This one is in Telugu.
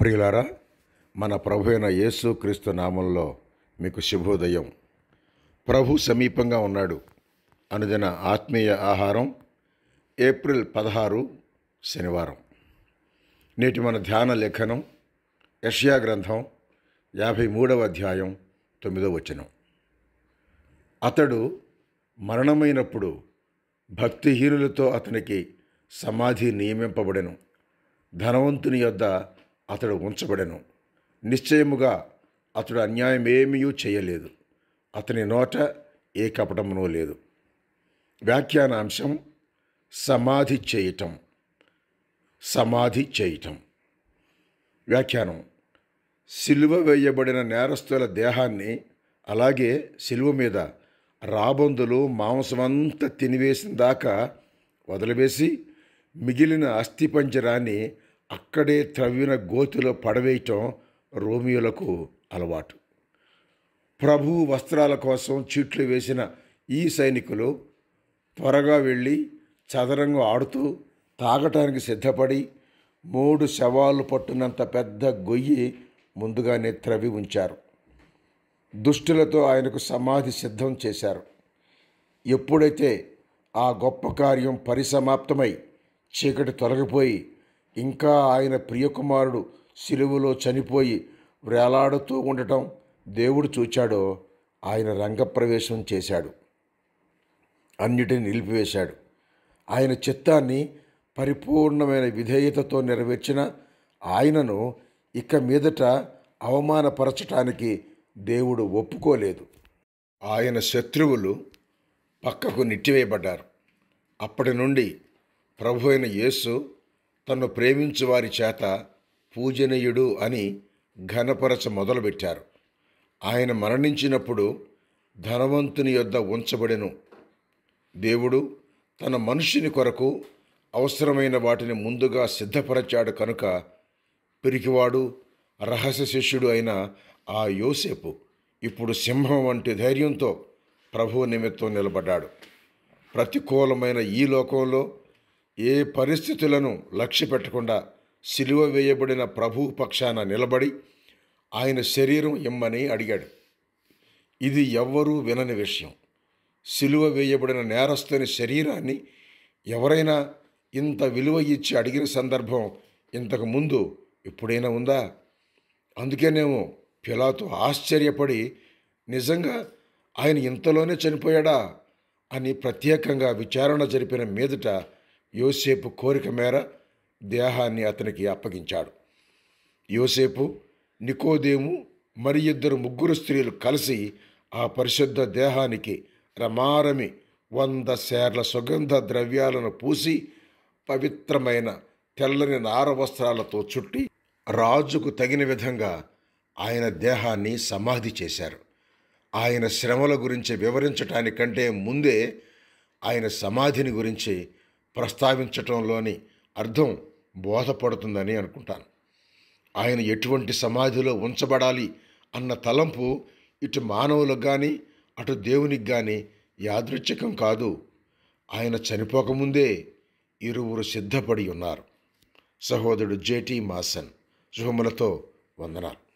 ప్రియులారా మన ప్రభు అయిన యేసు క్రీస్తు నామంలో మీకు శుభోదయం. ప్రభు సమీపంగా ఉన్నాడు అనుదిన ఆత్మీయ ఆహారం ఏప్రిల్ పదహారు శనివారం. నేటి మన ధ్యాన లేఖనం యష్యా గ్రంథం యాభై మూడవ అధ్యాయం తొమ్మిదవ వచనం. అతడు మరణమైనప్పుడు భక్తిహీనులతో అతనికి సమాధి నియమింపబడెను. ధనవంతుని యొద్ద అతడు ఉంచబడెను. నిశ్చయముగా అతడు అన్యాయమేమీ చేయలేదు. అతని నోట ఏ కపటమునూ లేదు. వ్యాఖ్యానాంశం సమాధి చేయటం. సమాధి చేయటం. వ్యాఖ్యానం. సిలువ వేయబడిన నేరస్తుల దేహాన్ని అలాగే సిలువ మీద రాబందులు మాంసమంతా తినివేసిన దాకా వదిలివేసి మిగిలిన అస్థిపంజరాన్ని అక్కడే త్రవ్విన గోతిలో పడవేయటం రోమియోలకు అలవాటు. ప్రభు వస్త్రాల కోసం చీట్లు వేసిన ఈ సైనికులు త్వరగా వెళ్ళి చదరంగం ఆడుతూ తాగటానికి సిద్ధపడి మూడు శవాలు పట్టునంత పెద్ద గొయ్యి ముందుగానే త్రవి ఉంచారు. దుష్టులతో ఆయనకు సమాధి సిద్ధం చేశారు. ఎప్పుడైతే ఆ గొప్ప కార్యం పరిసమాప్తమై చీకటి తొలగిపోయి ఇంకా ఆయన ప్రియకుమారుడు సిలువలో చనిపోయి వేలాడుతూ ఉండటం దేవుడు చూచాడో ఆయన రంగప్రవేశం చేశాడు. అన్నిటిని నిలిపివేశాడు. ఆయన చిత్తాన్ని పరిపూర్ణమైన విధేయతతో నెరవేర్చిన ఆయనను ఇక మీదట అవమానపరచటానికి దేవుడు ఒప్పుకోలేదు. ఆయన శత్రువులు పక్కకు నెట్టివేయబడ్డారు. అప్పటి నుండి ప్రభు అయిన యేసు తన్ను ప్రేమించు వారి చేత పూజనీయుడు అని ఘనపరచ మొదలుపెట్టారు. ఆయన మరణించినప్పుడు ధనవంతుని యొద్ద ఉంచబడెను. దేవుడు తన మనుషుని కొరకు అవసరమైన వాటిని ముందుగా సిద్ధపరచాడు కనుక పిరికివాడు రహస్య శిష్యుడు అయిన ఆ యోసేపు ఇప్పుడు సింహం వంటి ధైర్యంతో ప్రభు నిమిత్తం నిలబడ్డాడు. ప్రతికూలమైన ఈ లోకంలో ఏ పరిస్థితులను లక్ష్య పెట్టకుండా సిలువ వేయబడిన ప్రభు పక్షాన నిలబడి ఆయన శరీరం ఇమ్మని అడిగాడు. ఇది ఎవ్వరూ వినని విషయం. సిలువ వేయబడిన నేరస్తుని శరీరాన్ని ఎవరైనా ఇంత విలువ ఇచ్చి అడిగిన సందర్భం ఇంతకు ముందు ఎప్పుడైనా ఉందా? అందుకేనేమో పిలాతో ఆశ్చర్యపడి నిజంగా ఆయన ఇంతలోనే చనిపోయాడా అని ప్రత్యేకంగా విచారణ జరిపిన మీదట యోసేపు కోరిక మేర దేహాన్ని అతనికి అప్పగించాడు. యోసేపు నికోదేము మరి ఇద్దరు ముగ్గురు స్త్రీలు కలిసి ఆ పరిశుద్ధ దేహానికి రమారమి వంద సేర్ల సుగంధ ద్రవ్యాలను పూసి పవిత్రమైన తెల్లని నార వస్త్రాలతో చుట్టి రాజుకు తగిన విధంగా ఆయన దేహాన్ని సమాధి చేశారు. ఆయన శ్రమల గురించి వివరించటానికంటే ముందే ఆయన సమాధిని గురించి ప్రస్తావించటంలోని అర్థం బోధపడుతుందని అనుకుంటాను. ఆయన ఎటువంటి సమాధిలో ఉంచబడాలి అన్న తలంపు ఇటు మానవులకు కానీ అటు దేవునికి కానీ యాదృచ్ఛికం కాదు. ఆయన చనిపోకముందే ఇరువురు సిద్ధపడి ఉన్నారు. సహోదరుడు జేటీ మాసన్ శుభములతో వందనాలు.